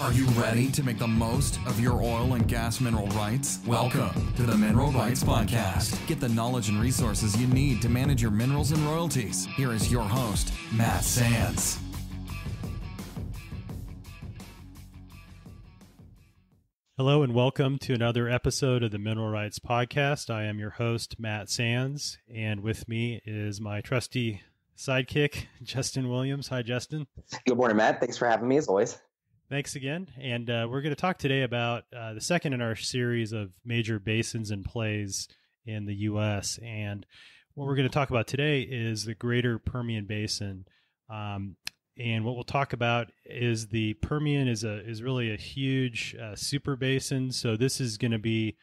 Are you ready to make the most of your oil and gas mineral rights? Welcome to the Mineral Rights Podcast. Get the knowledge and resources you need to manage your minerals and royalties. Here is your host, Matt Sands. Hello and welcome to another episode of the Mineral Rights Podcast. I am your host, Matt Sands, and with me is my trusty sidekick, Justin Williams. Hi, Justin. Good morning, Matt. Thanks for having me as always. Thanks again. And uh, we're going to talk today about uh, the second in our series of major basins and plays in the U.S. And what we're going to talk about today is the greater Permian Basin. Um, and what we'll talk about is the Permian is a is really a huge uh, super basin. So this is going to be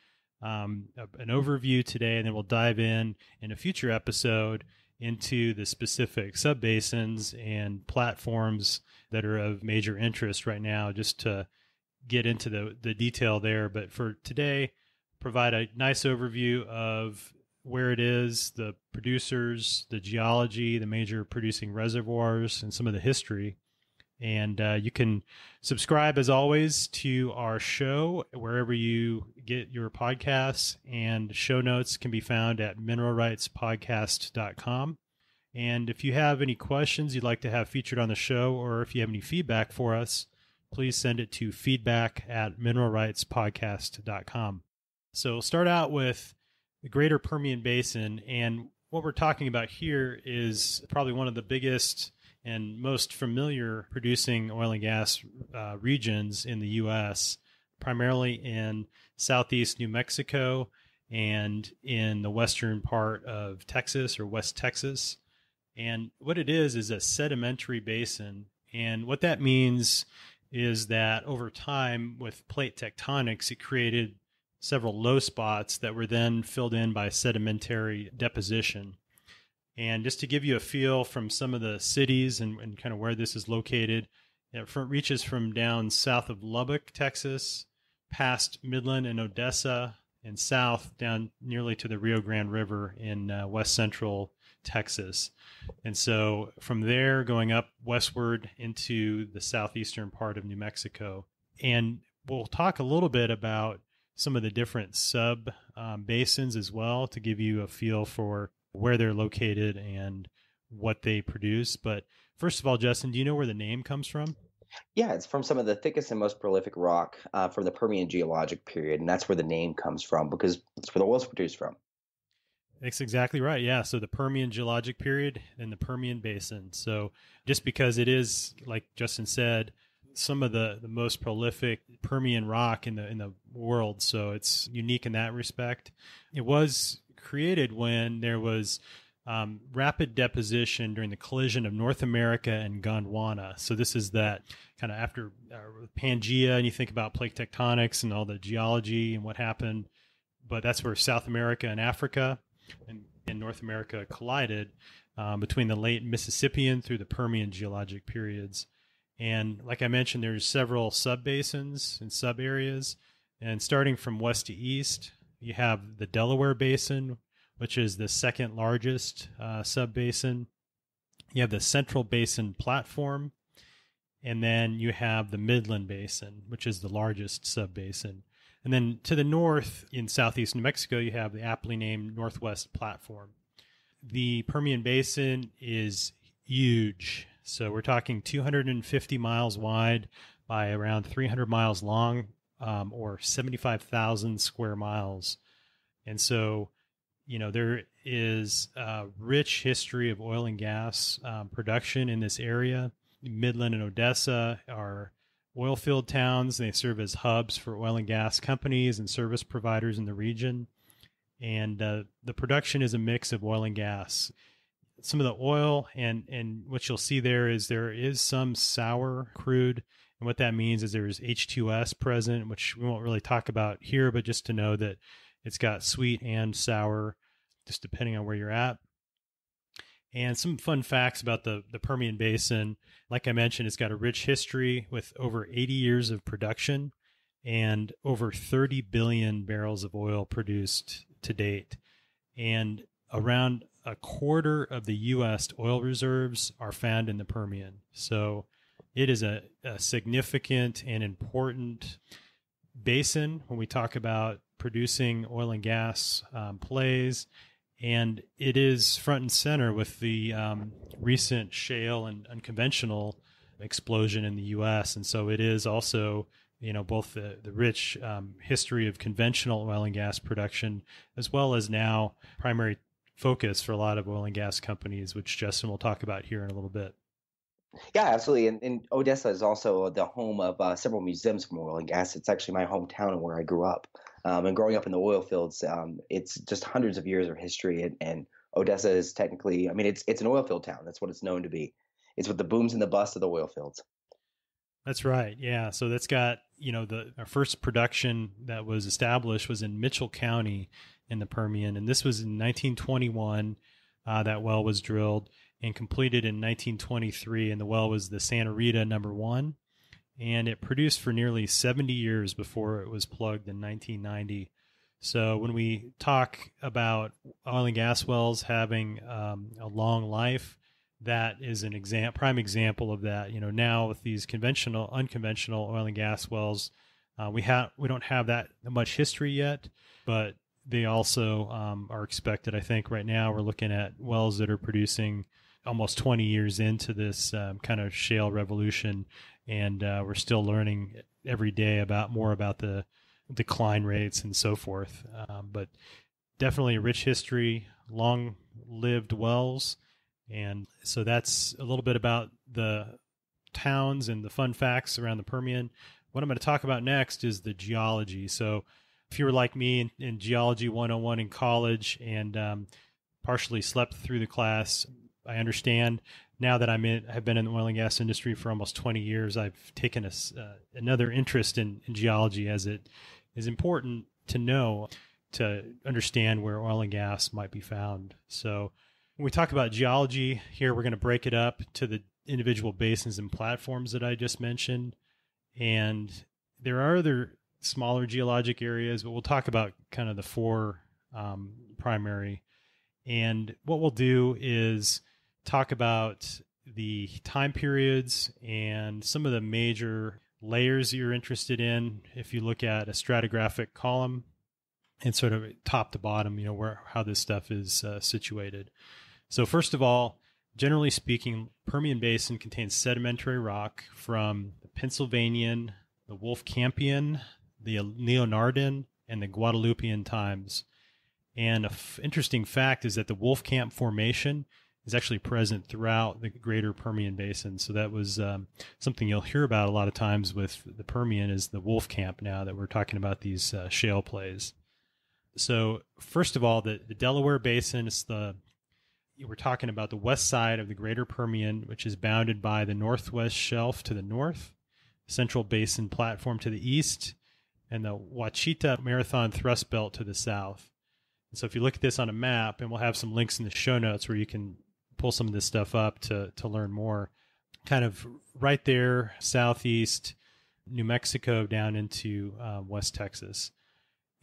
um, a, an overview today, and then we'll dive in in a future episode into the specific sub basins and platforms that are of major interest right now, just to get into the the detail there. But for today, provide a nice overview of where it is, the producers, the geology, the major producing reservoirs, and some of the history. And uh, you can subscribe, as always, to our show wherever you get your podcasts. And show notes can be found at mineralrightspodcast.com. And if you have any questions you'd like to have featured on the show, or if you have any feedback for us, please send it to feedback at mineralrightspodcast.com. So we'll start out with the greater Permian Basin. And what we're talking about here is probably one of the biggest and most familiar producing oil and gas uh, regions in the U.S., primarily in southeast New Mexico and in the western part of Texas or West Texas. And what it is is a sedimentary basin. And what that means is that over time, with plate tectonics, it created several low spots that were then filled in by sedimentary deposition. And just to give you a feel from some of the cities and, and kind of where this is located, it reaches from down south of Lubbock, Texas, past Midland and Odessa, and south down nearly to the Rio Grande River in uh, west central Texas. And so from there, going up westward into the southeastern part of New Mexico. And we'll talk a little bit about some of the different sub um, basins as well to give you a feel for where they're located and what they produce. But first of all, Justin, do you know where the name comes from? Yeah, it's from some of the thickest and most prolific rock uh, from the Permian geologic period, and that's where the name comes from because that's where the oil's produced from. That's exactly right. Yeah. So the Permian geologic period and the Permian Basin. So just because it is, like Justin said, some of the, the most prolific Permian rock in the in the world. So it's unique in that respect. It was created when there was um, rapid deposition during the collision of North America and Gondwana. So this is that kind of after uh, Pangea, and you think about plate tectonics and all the geology and what happened. But that's where South America and Africa and, and North America collided um, between the late Mississippian through the Permian geologic periods. And like I mentioned, there's several subbasins and sub areas. And starting from west to east, you have the Delaware Basin, which is the second largest uh, subbasin. You have the Central Basin Platform, and then you have the Midland Basin, which is the largest subbasin. And then to the north in southeast New Mexico, you have the aptly named Northwest Platform. The Permian Basin is huge. So we're talking 250 miles wide by around 300 miles long, um, or 75,000 square miles. And so, you know, there is a rich history of oil and gas um, production in this area. Midland and Odessa are oil field towns. They serve as hubs for oil and gas companies and service providers in the region. And uh, the production is a mix of oil and gas some of the oil and and what you'll see there is there is some sour crude and what that means is there's H2S present which we won't really talk about here but just to know that it's got sweet and sour just depending on where you're at and some fun facts about the the Permian Basin like I mentioned it's got a rich history with over 80 years of production and over 30 billion barrels of oil produced to date and around a quarter of the U.S. oil reserves are found in the Permian. So it is a, a significant and important basin when we talk about producing oil and gas um, plays. And it is front and center with the um, recent shale and unconventional explosion in the U.S. And so it is also, you know, both the, the rich um, history of conventional oil and gas production, as well as now primary focus for a lot of oil and gas companies, which Justin will talk about here in a little bit. Yeah, absolutely. And, and Odessa is also the home of uh, several museums from oil and gas. It's actually my hometown and where I grew up. Um, and growing up in the oil fields, um, it's just hundreds of years of history. And, and, Odessa is technically, I mean, it's it's an oil field town. That's what it's known to be. It's with the booms and the busts of the oil fields. That's right. Yeah. So that's got you know the our first production that was established was in Mitchell County in the Permian, and this was in 1921. Uh, that well was drilled and completed in 1923, and the well was the Santa Rita number one and it produced for nearly 70 years before it was plugged in 1990. So when we talk about oil and gas wells having um, a long life, that is an exam- prime example of that. You know, now with these conventional, unconventional oil and gas wells, uh, we have we don't have that much history yet, but they also um, are expected. I think right now we're looking at wells that are producing almost 20 years into this um, kind of shale revolution and uh, we're still learning every day about more about the decline rates and so forth. Um, but definitely a rich history, long lived wells. And so that's a little bit about the towns and the fun facts around the Permian. What I'm going to talk about next is the geology. So if you were like me in, in Geology 101 in college and um, partially slept through the class, I understand now that I'm in, have been in the oil and gas industry for almost 20 years, I've taken a, uh, another interest in, in geology as it is important to know to understand where oil and gas might be found. So when we talk about geology here, we're going to break it up to the individual basins and platforms that I just mentioned. And there are other smaller geologic areas, but we'll talk about kind of the four um, primary. And what we'll do is talk about the time periods and some of the major layers you're interested in. If you look at a stratigraphic column and sort of top to bottom, you know, where how this stuff is uh, situated. So, first of all, generally speaking, Permian Basin contains sedimentary rock from the Pennsylvanian, the Wolfcampian, the Leonardian, and the Guadalupian times. And an f- interesting fact is that the Wolfcamp Formation is actually present throughout the greater Permian Basin. So that was um, something you'll hear about a lot of times with the Permian is the Wolfcamp now that we're talking about these uh, shale plays. So first of all, the, the Delaware Basin is the we're talking about the west side of the greater Permian, which is bounded by the Northwest Shelf to the north, Central Basin Platform to the east, and the Ouachita Marathon Thrust Belt to the south. And so if you look at this on a map, and we'll have some links in the show notes where you can pull some of this stuff up to to learn more. Kind of right there, southeast New Mexico down into uh, West Texas,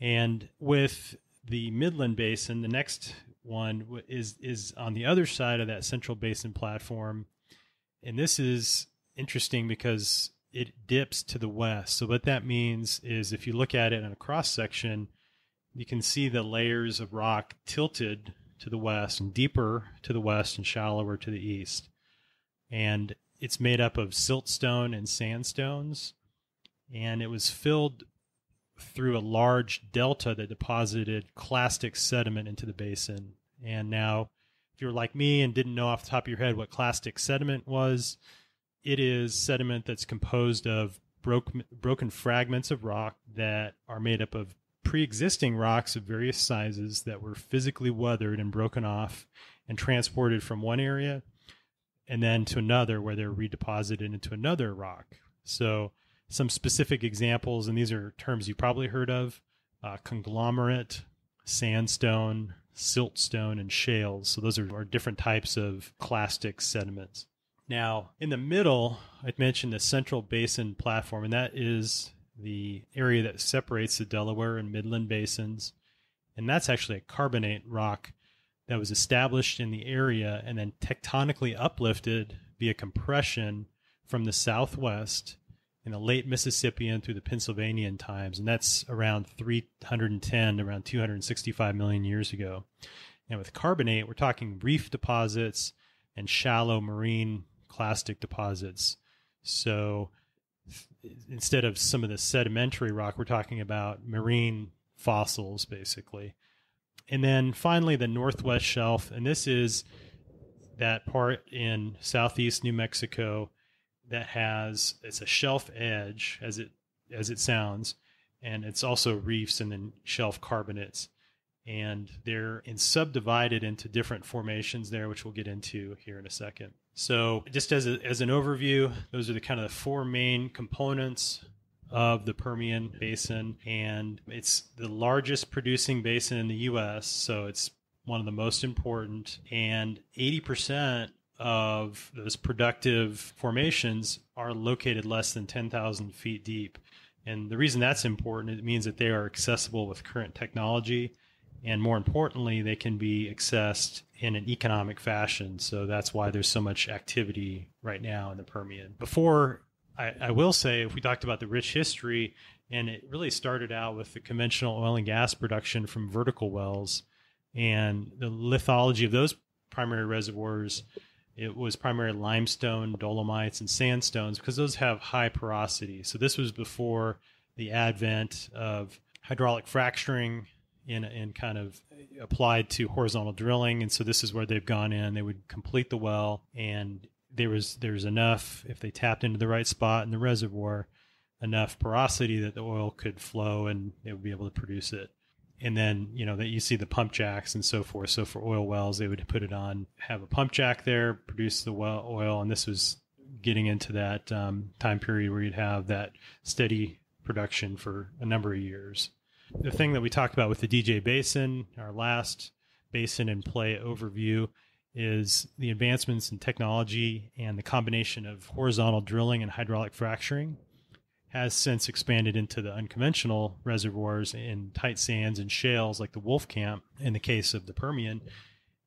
and with the Midland Basin, the next one is is on the other side of that Central Basin platform, and this is interesting because it dips to the west. So what that means is if you look at it in a cross section, you can see the layers of rock tilted to the west and deeper to the west and shallower to the east. And it's made up of siltstone and sandstones. And it was filled through a large delta that deposited clastic sediment into the basin. And now, if you're like me and didn't know off the top of your head what clastic sediment was, it is sediment that's composed of broken, broken fragments of rock that are made up of pre-existing rocks of various sizes that were physically weathered and broken off and transported from one area and then to another where they're redeposited into another rock. So some specific examples, and these are terms you probably heard of, uh, conglomerate, sandstone, siltstone, and shales. So those are, are different types of clastic sediments. Now, in the middle, I mentioned the Central Basin platform, and that is the area that separates the Delaware and Midland basins. And that's actually a carbonate rock that was established in the area and then tectonically uplifted via compression from the southwest in the late Mississippian through the Pennsylvanian times, and that's around 310, around 265 million years ago. And with carbonate, we're talking reef deposits and shallow marine clastic deposits. So instead of some of the sedimentary rock, we're talking about marine fossils, basically. And then finally, the Northwest Shelf, and this is that part in southeast New Mexico that has it's a shelf edge as it as it sounds, and it's also reefs and then shelf carbonates, and they're in subdivided into different formations there, which we'll get into here in a second. So, just as a, as an overview, those are the kind of the four main components of the Permian Basin, and it's the largest producing basin in the U.S. So it's one of the most important, and 80% of those productive formations are located less than 10,000 feet deep. And the reason that's important, it means that they are accessible with current technology. And more importantly, they can be accessed in an economic fashion. So that's why there's so much activity right now in the Permian. Before, I, I will say, if we talked about the rich history, and it really started out with the conventional oil and gas production from vertical wells and the lithology of those primary reservoirs it was primarily limestone, dolomites, and sandstones because those have high porosity. So this was before the advent of hydraulic fracturing in in kind of applied to horizontal drilling. And so this is where they've gone in. They would complete the well, and there was there's enough if they tapped into the right spot in the reservoir, enough porosity that the oil could flow and they would be able to produce it and then you know that you see the pump jacks and so forth. So for oil wells, they would put it on, have a pump jack there, produce the well oil, and this was getting into that um, time period where you'd have that steady production for a number of years. The thing that we talked about with the DJ Basin, our last basin and play overview, is the advancements in technology and the combination of horizontal drilling and hydraulic fracturing has since expanded into the unconventional reservoirs in tight sands and shales like the Wolfcamp in the case of the Permian.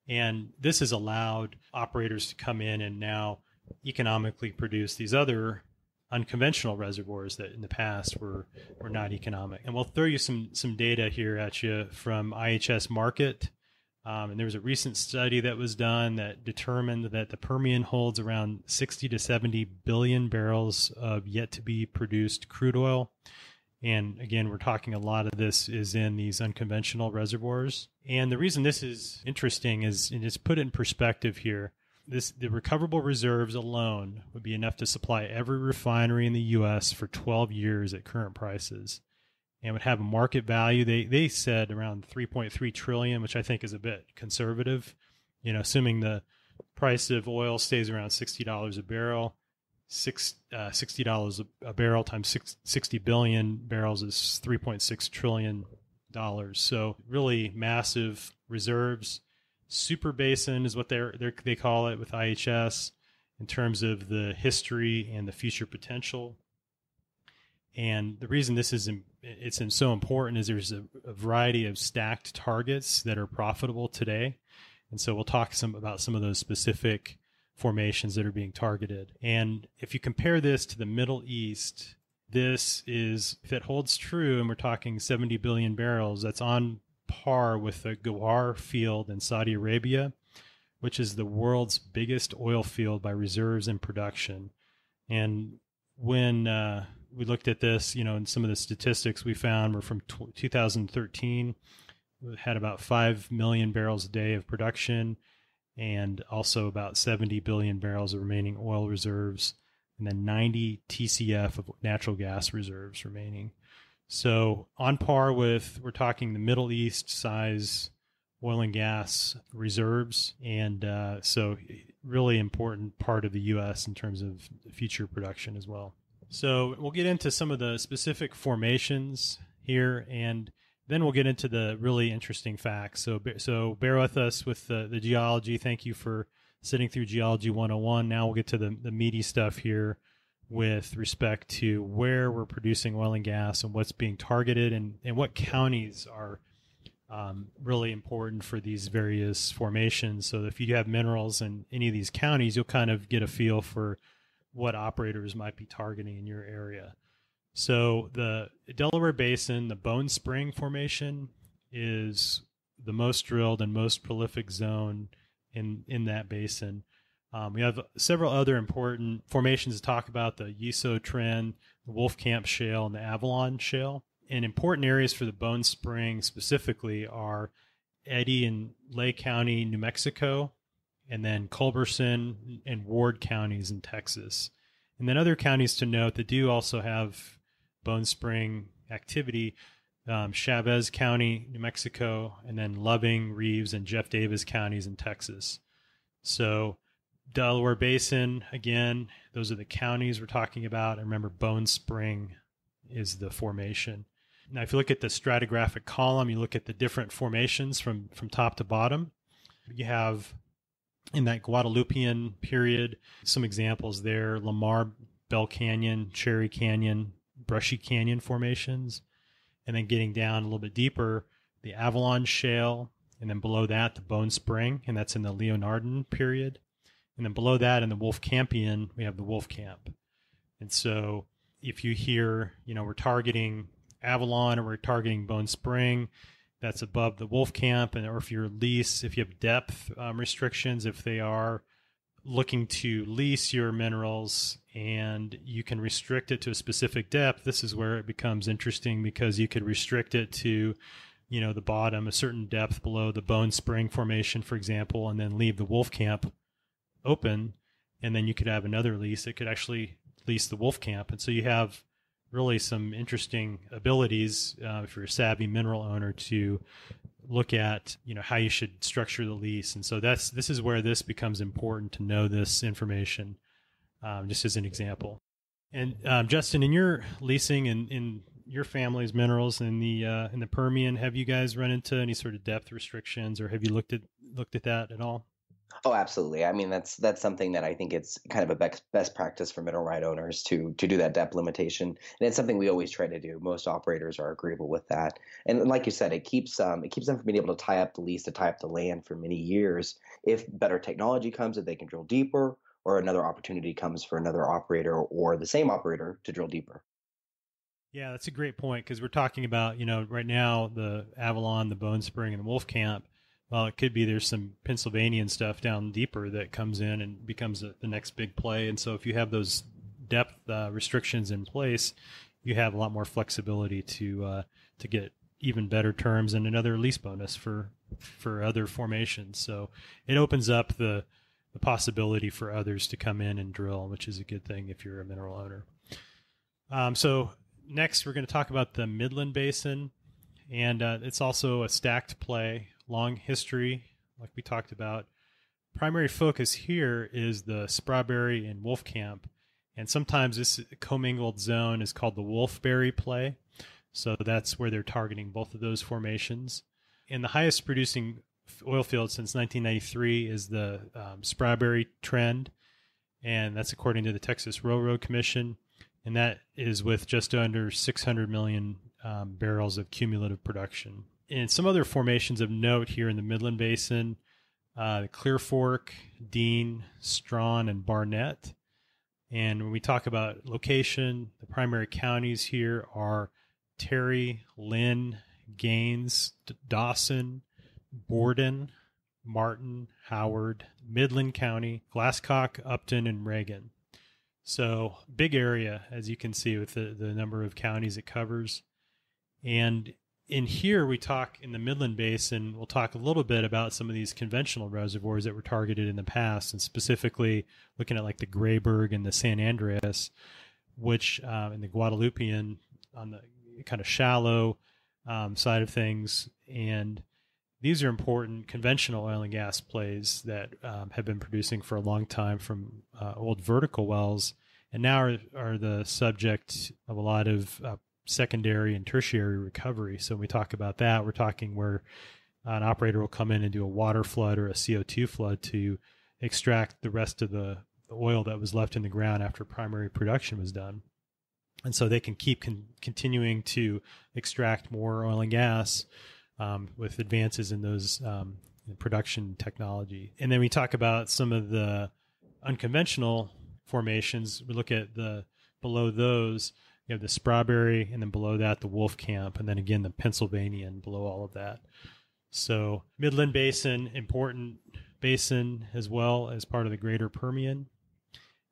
And this has allowed operators to come in and now economically produce these other unconventional reservoirs that in the past were, were not economic. And we'll throw you some, some data here at you from IHS Markit um, and there was a recent study that was done that determined that the Permian holds around 60 to 70 billion barrels of yet to be produced crude oil. And again, we're talking a lot of this is in these unconventional reservoirs. And the reason this is interesting is, and just put it in perspective here, this the recoverable reserves alone would be enough to supply every refinery in the U.S. for 12 years at current prices and would have a market value. They they said around 3.3 trillion, which I think is a bit conservative. You know, assuming the price of oil stays around sixty dollars a barrel, six uh, sixty dollars a barrel times six, 60 billion barrels is 3.6 trillion dollars. So really massive reserves. Super basin is what they're they call it with IHS in terms of the history and the future potential. And the reason this is it's so important is there's a, a, variety of stacked targets that are profitable today, and so we'll talk some about some of those specific formations that are being targeted. And if you compare this to the Middle East, this is if it holds true, and we're talking 70 billion barrels, that's on par with the Ghawar field in Saudi Arabia, which is the world's biggest oil field by reserves and production. And when uh, we looked at this, you know, and some of the statistics we found were from t- 2013. We had about 5 million barrels a day of production and also about 70 billion barrels of remaining oil reserves and then 90 TCF of natural gas reserves remaining. So, on par with, we're talking the Middle East size oil and gas reserves. And uh, so, really important part of the U.S. in terms of future production as well. So we'll get into some of the specific formations here, and then we'll get into the really interesting facts. So so bear with us with the, the geology. Thank you for sitting through Geology 101. Now we'll get to the, the meaty stuff here with respect to where we're producing oil and gas and what's being targeted and, and what counties are um, really important for these various formations. So if you have minerals in any of these counties, you'll kind of get a feel for what operators might be targeting in your area. So the Delaware Basin, the Bone Spring Formation, is the most drilled and most prolific zone in in that basin. Um, we have several other important formations to talk about: the Yeso Trend, the Wolfcamp Shale, and the Avalon Shale. And important areas for the Bone Spring specifically are Eddy and Lea County, New Mexico, and then Culberson and Ward counties in Texas. And then other counties to note that do also have Bone Spring activity um, Chaves County, New Mexico, and then Loving, Reeves, and Jeff Davis counties in Texas. So, Delaware Basin, again, those are the counties we're talking about. And remember, Bone Spring is the formation. Now, if you look at the stratigraphic column, you look at the different formations from, from top to bottom. You have in that Guadalupian period some examples there Lamar, Bell Canyon, Cherry Canyon, Brushy Canyon formations and then getting down a little bit deeper, the Avalon Shale, and then below that, the Bone Spring, and that's in the Leonardian period. And then below that, in the Wolfcampian, we have the Wolf Camp. And so if you hear, you know, we're targeting Avalon or we're targeting Bone Spring, that's above the Wolf Camp. and or if you're lease, if you have depth um, restrictions, if they are looking to lease your minerals and you can restrict it to a specific depth, this is where it becomes interesting because you could restrict it to, you know, the bottom, a certain depth below the Bone Spring Formation, for example, and then leave the Wolfcamp open. And then you could have another lease that could actually lease the wolf camp. And so you have really some interesting abilities uh, if you're a savvy mineral owner to look at you know how you should structure the lease and so that's this is where this becomes important to know this information um, just as an example and um, justin in your leasing and in your family's minerals in the uh, in the permian have you guys run into any sort of depth restrictions or have you looked at looked at that at all Oh, absolutely. I mean, that's that's something that I think it's kind of a best best practice for mineral right owners to to do that depth limitation, and it's something we always try to do. Most operators are agreeable with that, and like you said, it keeps um, it keeps them from being able to tie up the lease, to tie up the land for many years. If better technology comes, that they can drill deeper, or another opportunity comes for another operator or the same operator to drill deeper. Yeah, that's a great point because we're talking about you know right now the Avalon, the Bone Spring, and the Wolfcamp well, it could be there's some Pennsylvanian stuff down deeper that comes in and becomes a, the next big play. And so if you have those depth uh, restrictions in place, you have a lot more flexibility to uh, to get even better terms and another lease bonus for for other formations. So it opens up the the possibility for others to come in and drill, which is a good thing if you're a mineral owner. Um, so next, we're going to talk about the Midland Basin, and uh, it's also a stacked play long history, like we talked about. Primary focus here is the Spraberry and Wolfcamp, and sometimes this commingled zone is called the Wolfberry play. So that's where they're targeting both of those formations. And the highest producing oil field since 1993 is the um, Spraberry trend, and that's according to the Texas Railroad Commission, and that is with just under 600 million um, barrels of cumulative production and some other formations of note here in the Midland Basin, uh, Clear Fork, Dean, Strawn, and Barnett. And when we talk about location, the primary counties here are Terry, Lynn, Gaines, D- Dawson, Borden, Martin, Howard, Midland County, Glasscock, Upton, and Reagan. So big area, as you can see, with the, the number of counties it covers. And in here we talk in the Midland Basin. We'll talk a little bit about some of these conventional reservoirs that were targeted in the past, and specifically looking at like the Grayburg and the San Andreas, which um, in the Guadalupian on the kind of shallow um, side of things, and these are important conventional oil and gas plays that um, have been producing for a long time from uh, old vertical wells, and now are, are the subject of a lot of uh, secondary and tertiary recovery. So when we talk about that, we're talking where an operator will come in and do a water flood or a CO2 flood to extract the rest of the oil that was left in the ground after primary production was done. And so they can keep con- continuing to extract more oil and gas um, with advances in those um, in production technology. And then we talk about some of the unconventional formations. We look at the below those, you have the Spraberry, and then below that the Wolfcamp, and then again the Pennsylvanian below all of that. So Midland Basin, important basin as well as part of the Greater Permian.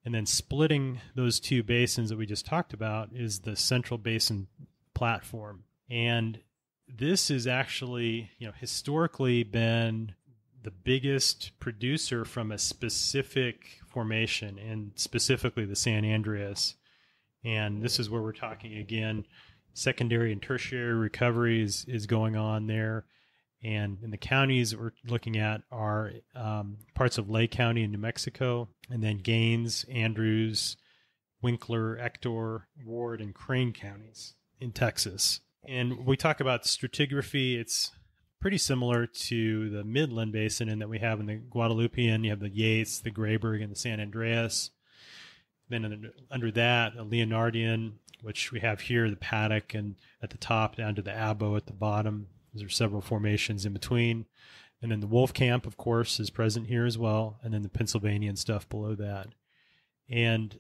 And then splitting those two basins that we just talked about is the Central Basin platform. And this is actually, you know, historically been the biggest producer from a specific formation and specifically the San Andreas. And this is where we're talking again secondary and tertiary recovery is, is going on there. And in the counties we're looking at are um, parts of Lea County in New Mexico, and then Gaines, Andrews, Winkler, Ector, Ward, and Crane counties in Texas. And we talk about stratigraphy, it's pretty similar to the Midland Basin in that we have in the Guadalupian, you have the Yates, the Grayburg, and the San Andreas. Then under that, a Leonardian, which we have here, the Paddock, and at the top down to the Abo at the bottom. There are several formations in between. And then the Wolfcamp, of course, is present here as well. And then the Pennsylvanian stuff below that. And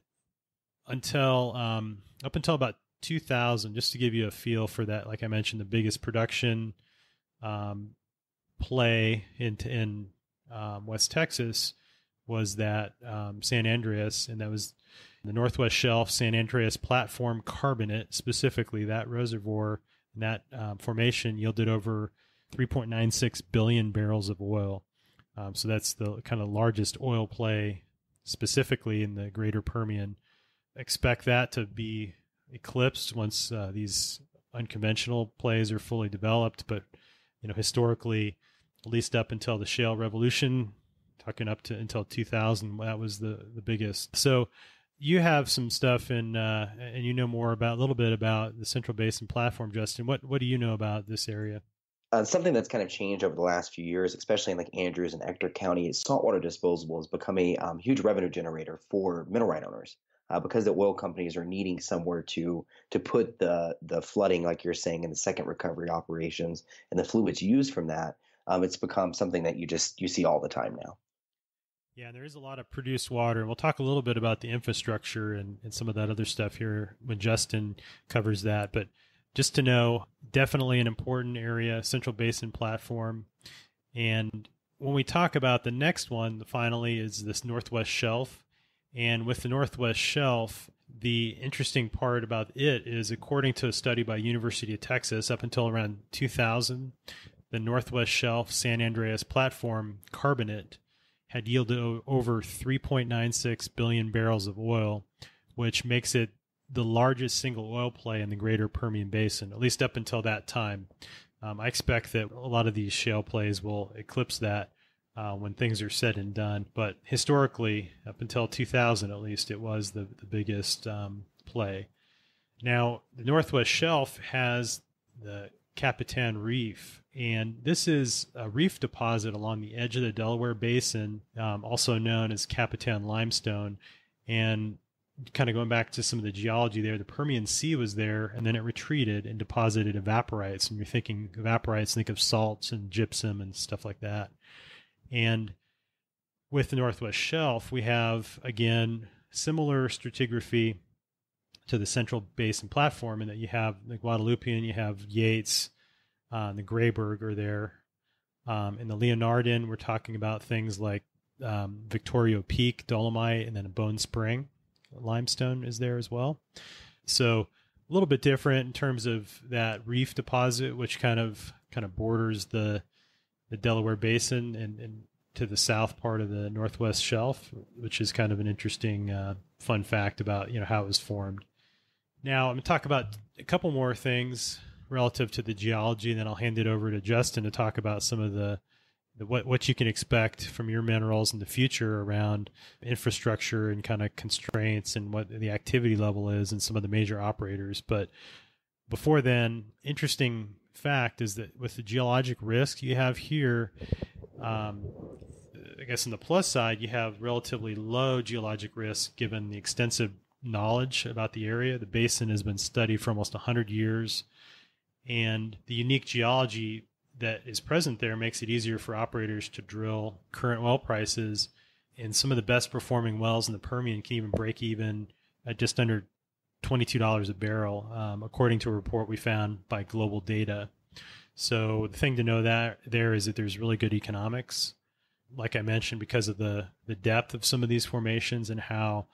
until um, up until about 2000, just to give you a feel for that, like I mentioned, the biggest production um, play in, in um, West Texas was that um, San Andreas, and that was the Northwest Shelf San Andreas Platform Carbonate, specifically that reservoir and that um, formation yielded over 3.96 billion barrels of oil. Um, so that's the kind of largest oil play specifically in the greater Permian. Expect that to be eclipsed once uh, these unconventional plays are fully developed. But you know, historically, at least up until the shale revolution, talking up to until 2000, that was the the biggest. So you have some stuff in, uh, and you know more about a little bit about the Central Basin platform, Justin. What what do you know about this area? Uh, something that's kind of changed over the last few years, especially in like Andrews and Ector County, is saltwater disposal has become a um, huge revenue generator for mineral right owners. Uh, because the oil companies are needing somewhere to to put the the flooding, like you're saying, in the second recovery operations and the fluids used from that, um, it's become something that you just you see all the time now. Yeah, and there is a lot of produced water, and we'll talk a little bit about the infrastructure and, and some of that other stuff here when Justin covers that. But just to know, definitely an important area, Central Basin platform. And when we talk about the next one, the finally, is this Northwest Shelf. And with the Northwest Shelf, the interesting part about it is, according to a study by University of Texas, up until around 2000, the Northwest Shelf San Andreas platform carbonate had yielded over 3.96 billion barrels of oil, which makes it the largest single oil play in the greater Permian Basin, at least up until that time. Um, I expect that a lot of these shale plays will eclipse that uh, when things are said and done. But historically, up until 2000 at least, it was the, the biggest um, play. Now, the Northwest Shelf has the Capitan Reef. And this is a reef deposit along the edge of the Delaware Basin, um, also known as Capitan Limestone. And kind of going back to some of the geology there, the Permian Sea was there and then it retreated and deposited evaporites. And you're thinking evaporites, think of salts and gypsum and stuff like that. And with the Northwest Shelf, we have, again, similar stratigraphy to the Central Basin platform, and that you have the Guadalupian, you have Yates, uh, the Grayburg are there. Um, in the Leonardian, we're talking about things like um, Peak, Dolomite, and then Bone Spring limestone is there as well. So a little bit different in terms of that reef deposit, which kind of kind of borders the the Delaware Basin and, and to the south part of the Northwest Shelf, which is kind of an interesting uh, fun fact about you know how it was formed. Now, I'm going to talk about a couple more things relative to the geology, and then I'll hand it over to Justin to talk about some of the, the what what you can expect from your minerals in the future around infrastructure and kind of constraints and what the activity level is and some of the major operators. But before then, interesting fact is that with the geologic risk you have here, um, I guess on the plus side, you have relatively low geologic risk given the extensive knowledge about the area. The basin has been studied for almost 100 years, and the unique geology that is present there makes it easier for operators to drill current well prices And some of the best performing wells in the Permian can even break even at just under $22 a barrel, um, according to a report we found by Global Data. So the thing to know that there is that there's really good economics, like I mentioned, because of the the depth of some of these formations and how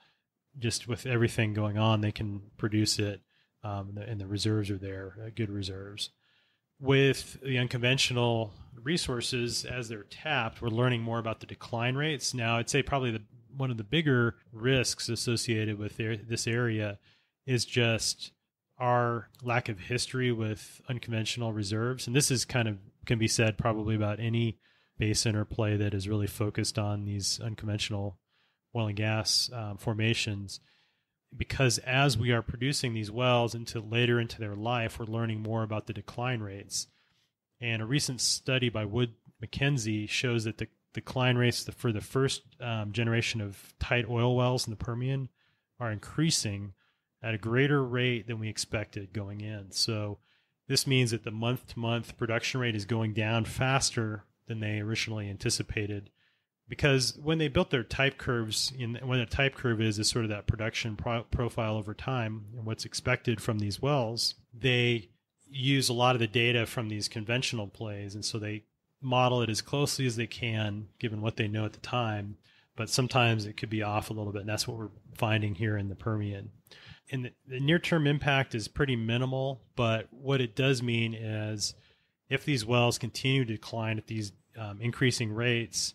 just with everything going on, they can produce it, um, and, the, reserves are there, uh, good reserves. With the unconventional resources as they're tapped, we're learning more about the decline rates. Now, I'd say probably the one of the bigger risks associated with their, this area is just our lack of history with unconventional reserves. And this is kind of can be said probably about any basin or play that is really focused on these unconventional oil and gas um, formations. Because as we are producing these wells into later into their life, we're learning more about the decline rates. And a recent study by Wood Mackenzie shows that the decline rates for the first um, generation of tight oil wells in the Permian are increasing at a greater rate than we expected going in. So this means that the month to month production rate is going down faster than they originally anticipated. Because when they built their type curves, in what a type curve is, is sort of that production pro- profile over time and what's expected from these wells. They use a lot of the data from these conventional plays, and so they model it as closely as they can, given what they know at the time. But sometimes it could be off a little bit, and that's what we're finding here in the Permian and the, the near term impact is pretty minimal, but what it does mean is if these wells continue to decline at these um, increasing rates,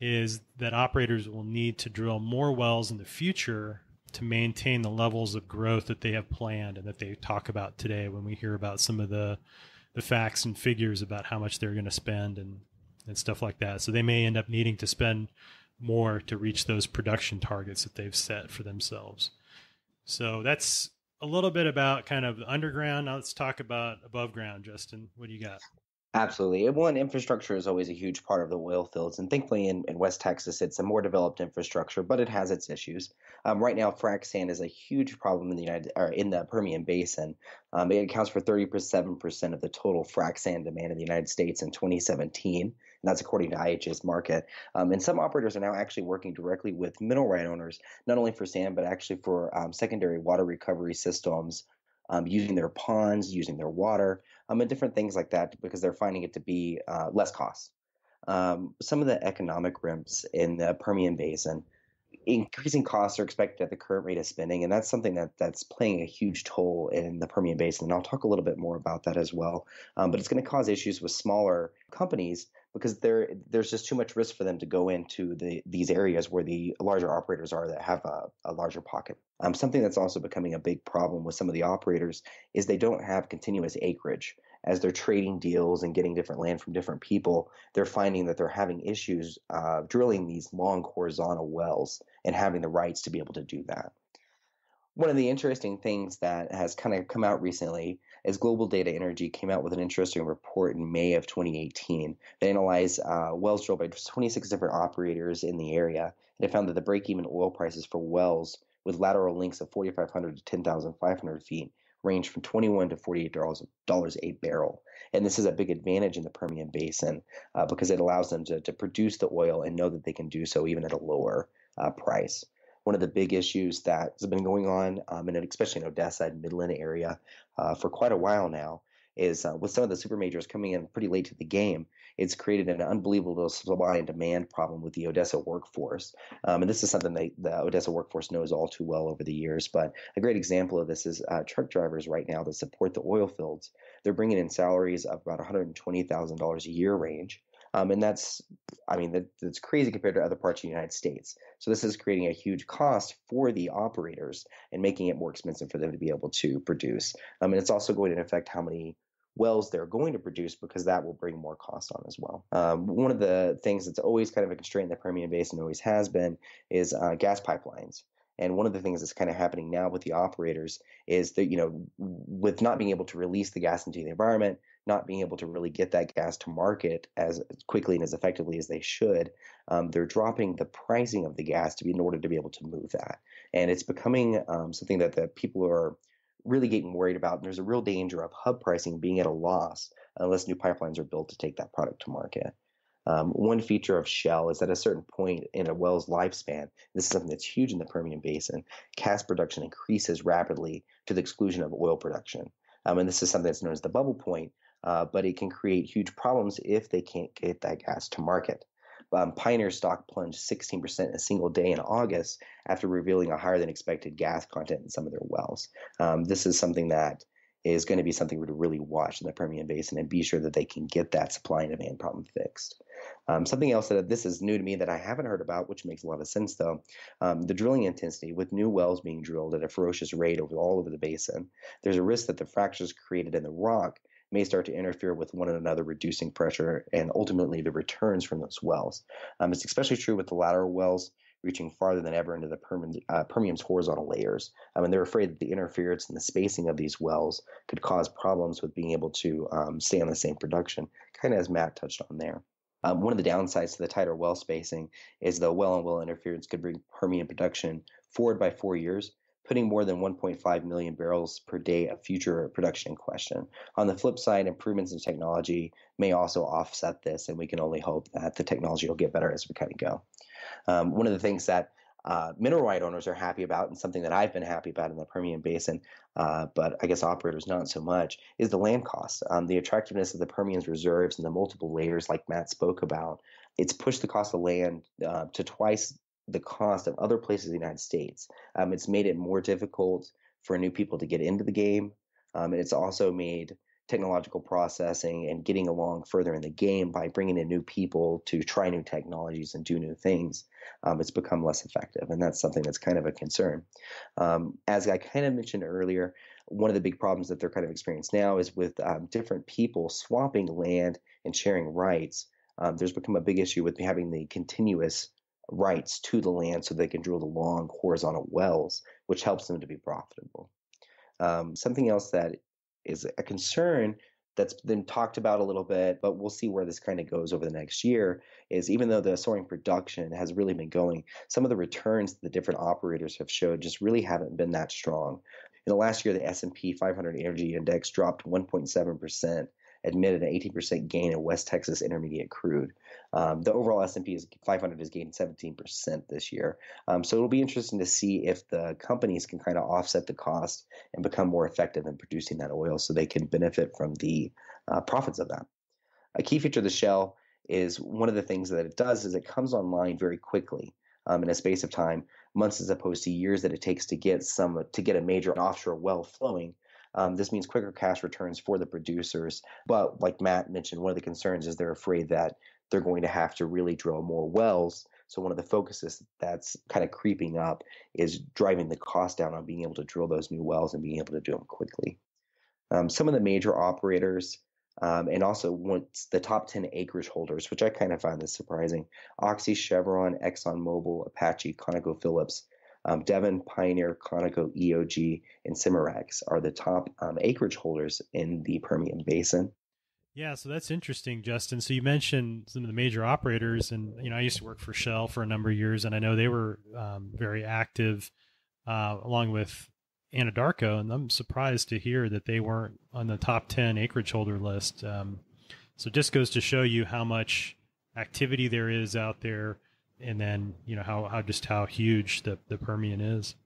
is that operators will need to drill more wells in the future to maintain the levels of growth that they have planned and that they talk about today when we hear about some of the the facts and figures about how much they're going to spend and and stuff like that. So they may end up needing to spend more to reach those production targets that they've set for themselves. So that's a little bit about kind of the underground. Now let's talk about above ground, Justin. What do you got? Absolutely. One, infrastructure is always a huge part of the oil fields. And thankfully, in, in West Texas, it's a more developed infrastructure, but it has its issues. Um, right now, frac sand is a huge problem in the United or in the Permian Basin. Um, it accounts for 37% of the total frac sand demand in the United States in 2017. And that's according to IHS Markit. Um, and some operators are now actually working directly with mineral right owners, not only for sand, but actually for um, secondary water recovery systems um, using their ponds, using their water, um, and different things like that because they're finding it to be uh, less cost. Um, some of the economic rents in the Permian Basin, increasing costs are expected at the current rate of spending, and that's something that that's playing a huge toll in the Permian Basin. And I'll talk a little bit more about that as well. Um, but it's going to cause issues with smaller companies because there there's just too much risk for them to go into the these areas where the larger operators are that have a, a larger pocket. Um, something that's also becoming a big problem with some of the operators is they don't have continuous acreage. As they're trading deals and getting different land from different people, they're finding that they're having issues uh, drilling these long horizontal wells and having the rights to be able to do that. One of the interesting things that has kind of come out recently is Global Data Energy came out with an interesting report in May of 2018. They analyzed uh, wells drilled by 26 different operators in the area, and it found that the break-even oil prices for wells with lateral lengths of 4,500 to 10,500 feet range from 21 to 48 dollars a barrel. And this is a big advantage in the Permian Basin uh, because it allows them to, to produce the oil and know that they can do so even at a lower uh, price one of the big issues that has been going on, um, and especially in Odessa and Midland area uh, for quite a while now, is uh, with some of the super majors coming in pretty late to the game, it's created an unbelievable supply and demand problem with the Odessa workforce. Um, and this is something that the Odessa workforce knows all too well over the years. But a great example of this is uh, truck drivers right now that support the oil fields. They're bringing in salaries of about $120,000 a year range. Um, and that's, I mean, that, that's crazy compared to other parts of the United States. So this is creating a huge cost for the operators and making it more expensive for them to be able to produce. Um, and it's also going to affect how many wells they're going to produce because that will bring more cost on as well. Um, one of the things that's always kind of a constraint in the Permian Basin always has been is uh, gas pipelines. And one of the things that's kind of happening now with the operators is that, you know, with not being able to release the gas into the environment, not being able to really get that gas to market as quickly and as effectively as they should, um, they're dropping the pricing of the gas to be in order to be able to move that. And it's becoming um, something that the people are really getting worried about. And there's a real danger of hub pricing being at a loss unless new pipelines are built to take that product to market. Um, one feature of shale is that at a certain point in a well's lifespan, this is something that's huge in the Permian Basin, gas production increases rapidly to the exclusion of oil production. Um, and this is something that's known as the bubble point, uh, but it can create huge problems if they can't get that gas to market. Um, Pioneer stock plunged 16% in a single day in August after revealing a higher than expected gas content in some of their wells. Um, this is something that is going to be something we're to really watch in the Permian Basin and be sure that they can get that supply and demand problem fixed. Um, something else that this is new to me that I haven't heard about, which makes a lot of sense though, um, the drilling intensity with new wells being drilled at a ferocious rate over all over the basin. There's a risk that the fractures created in the rock may start to interfere with one another, reducing pressure and ultimately the returns from those wells. Um, it's especially true with the lateral wells reaching farther than ever into the uh, Permian's horizontal layers. I mean, they're afraid that the interference and the spacing of these wells could cause problems with being able to um, stay on the same production, kind of as Matt touched on there. Um, one of the downsides to the tighter well spacing is the well on well interference could bring Permian production forward by four years, putting more than 1.5 million barrels per day of future production in question. On the flip side, improvements in technology may also offset this, and we can only hope that the technology will get better as we kind of go. Um, one of the things that uh, mineral right owners are happy about, and something that I've been happy about in the Permian Basin, uh, but I guess operators not so much, is the land cost. Um, the attractiveness of the Permian's reserves and the multiple layers, like Matt spoke about, it's pushed the cost of land uh, to twice the cost of other places in the United States. Um, it's made it more difficult for new people to get into the game, um, and it's also made technological processing and getting along further in the game by bringing in new people to try new technologies and do new things, um, it's become less effective. And that's something that's kind of a concern. Um, as I kind of mentioned earlier, one of the big problems that they're kind of experiencing now is with um, different people swapping land and sharing rights. Um, there's become a big issue with having the continuous rights to the land so they can drill the long horizontal wells, which helps them to be profitable. Um, something else that is a concern that's been talked about a little bit, but we'll see where this kind of goes over the next year. Is even though the soaring production has really been going, some of the returns the different operators have showed just really haven't been that strong. In the last year, the S&P 500 Energy Index dropped 1.7 percent, admitted an 18% gain in West Texas Intermediate crude. Um, the overall S&P is 500 has gained 17% this year. Um, so it'll be interesting to see if the companies can kind of offset the cost and become more effective in producing that oil so they can benefit from the uh, profits of that. A key feature of the shale is one of the things that it does is it comes online very quickly um, in a space of time, months as opposed to years that it takes to get some to get a major offshore well flowing. Um, this means quicker cash returns for the producers. But like Matt mentioned, one of the concerns is they're afraid that they're going to have to really drill more wells. So one of the focuses that's kind of creeping up is driving the cost down on being able to drill those new wells and being able to do them quickly. Um, some of the major operators um, and also once the top 10 acreage holders, which I kind of find this surprising. Oxy, Chevron, ExxonMobil, Apache, ConocoPhillips, um, Devon, Pioneer, Conoco, EOG, and Cimarex are the top um, acreage holders in the Permian Basin. Yeah, so that's interesting, Justin. So you mentioned some of the major operators, and you know I used to work for Shell for a number of years, and I know they were um, very active, uh, along with Anadarko, and I'm surprised to hear that they weren't on the top ten acreage holder list. Um, so just goes to show you how much activity there is out there, and then you know how, how just how huge the the Permian is.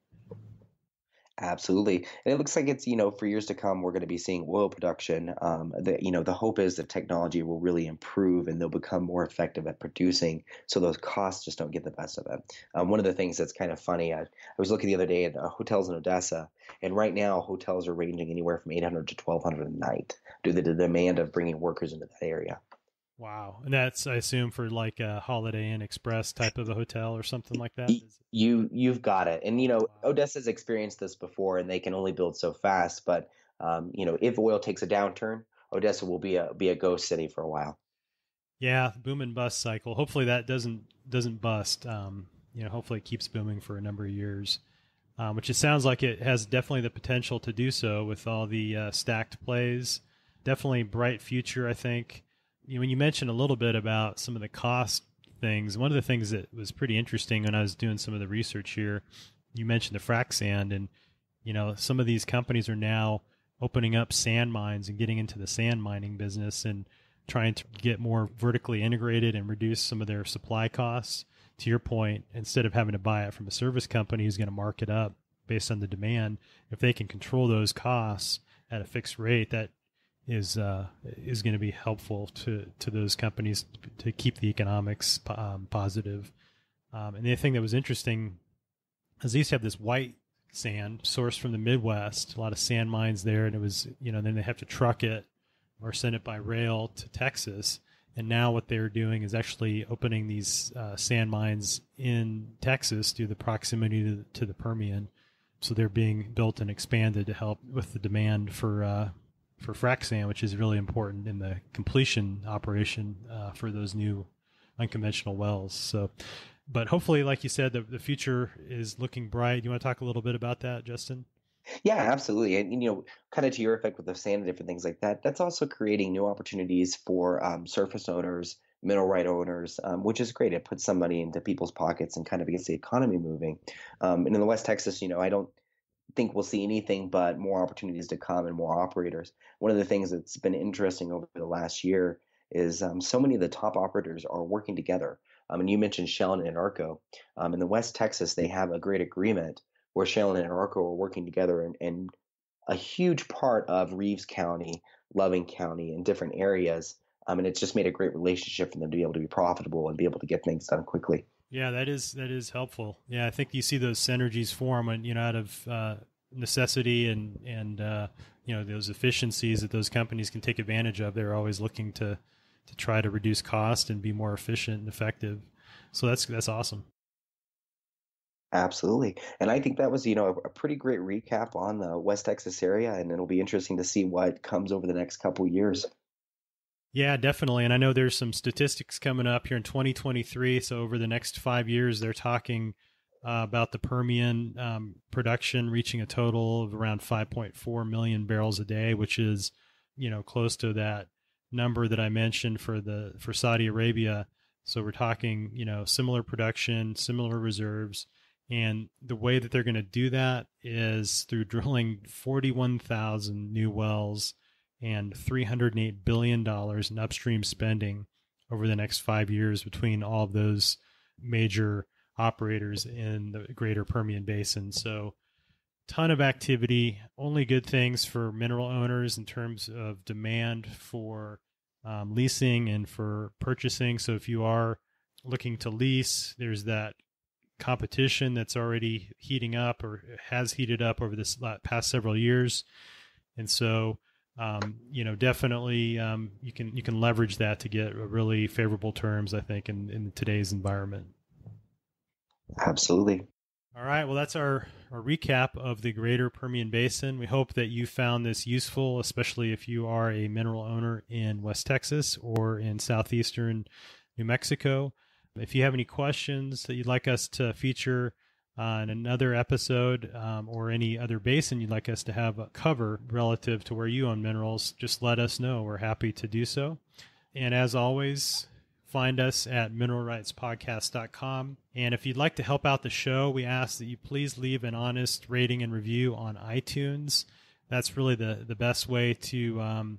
Absolutely, and it looks like it's you know for years to come we're going to be seeing oil production. Um, the you know the hope is that technology will really improve and they'll become more effective at producing, so those costs just don't get the best of it. Um, one of the things that's kind of funny, I, I was looking the other day at uh, hotels in Odessa, and right now hotels are ranging anywhere from 800 to 1200 a night due to the demand of bringing workers into that area. Wow, and that's I assume for like a Holiday Inn Express type of a hotel or something like that. You you've got it, and you know wow. Odessa's experienced this before, and they can only build so fast. But um, you know, if oil takes a downturn, Odessa will be a be a ghost city for a while. Yeah, boom and bust cycle. Hopefully that doesn't doesn't bust. Um, you know, hopefully it keeps booming for a number of years, um, which it sounds like it has definitely the potential to do so with all the uh, stacked plays. Definitely bright future, I think you know, when you mentioned a little bit about some of the cost things, one of the things that was pretty interesting when I was doing some of the research here, you mentioned the frac sand, and you know, some of these companies are now opening up sand mines and getting into the sand mining business. And trying to get more vertically integrated and reduce some of their supply costs. To your point, instead of having to buy it from a service company who's going to mark it up based on the demand, if they can control those costs at a fixed rate, that is uh, is going to be helpful to to those companies to keep the economics um, positive. Um, and the thing that was interesting is they used to have this white sand sourced from the Midwest, a lot of sand mines there, and it was you know then they have to truck it or send it by rail to Texas. And now what they're doing is actually opening these uh, sand mines in Texas due to the proximity to, to, the Permian. So they're being built and expanded to help with the demand for uh, for frac sand, which is really important in the completion operation uh, for those new unconventional wells. So, but hopefully, like you said, the, the future is looking bright. You want to talk a little bit about that, Justin? Yeah, absolutely. And, you know, kind of to your effect with the sand and different things like that, that's also creating new opportunities for um, surface owners, mineral right owners, um, which is great. It puts some money into people's pockets and kind of gets the economy moving. Um, and in the West Texas, you know, I don't think we'll see anything but more opportunities to come and more operators. One of the things that's been interesting over the last year is um, so many of the top operators are working together. Um, and you mentioned Shell and Anadarko. Um, in the West Texas, they have a great agreement where Shell and Anadarko are working together, and, and a huge part of Reeves County, Loving County, and different areas. Um, and it's just made a great relationship for them to be able to be profitable and be able to get things done quickly. Yeah, that is that is helpful. Yeah, I think you see those synergies form, and you know, out of uh, necessity and and uh, you know those efficiencies that those companies can take advantage of. They're always looking to to try to reduce cost and be more efficient and effective. So that's that's awesome. Absolutely. And I think that was, you know, a, a, pretty great recap on the West Texas area. And it'll be interesting to see what comes over the next couple years. Yeah, definitely. And I know there's some statistics coming up here in 2023. So over the next five years, they're talking uh, about the Permian um, production reaching a total of around 5.4 million barrels a day, which is, you know, close to that number that I mentioned for the for Saudi Arabia. So we're talking, you know, similar production, similar reserves and the way that they're going to do that is through drilling 41,000 new wells and $308 billion in upstream spending over the next five years between all of those major operators in the greater Permian Basin. So, ton of activity, only good things for mineral owners in terms of demand for um, leasing and for purchasing. So, if you are looking to lease, there's that competition that's already heating up or has heated up over this past several years, and so um, you know definitely um, you can you can leverage that to get really favorable terms. I think in in today's environment. Absolutely. All right. Well, that's our, our recap of the greater Permian Basin. We hope that you found this useful, especially if you are a mineral owner in West Texas or in southeastern New Mexico. If you have any questions that you'd like us to feature in another episode um, or any other basin you'd like us to have a cover relative to where you own minerals, just let us know. We're happy to do so. And as always, find us at mineralrightspodcast.com. And if you'd like to help out the show, we ask that you please leave an honest rating and review on iTunes. That's really the, the best way to um,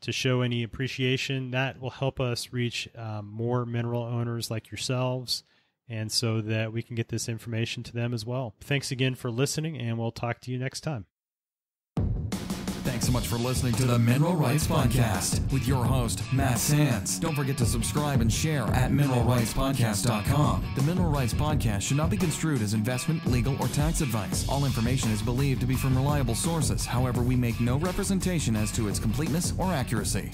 to show any appreciation. That will help us reach um, more mineral owners like yourselves, and so that we can get this information to them as well. Thanks again for listening, and we'll talk to you next time. Thanks so much for listening to the Mineral Rights Podcast with your host, Matt Sands. Don't forget to subscribe and share at mineralrightspodcast.com. The Mineral Rights Podcast should not be construed as investment, legal, or tax advice. All information is believed to be from reliable sources. However, we make no representation as to its completeness or accuracy.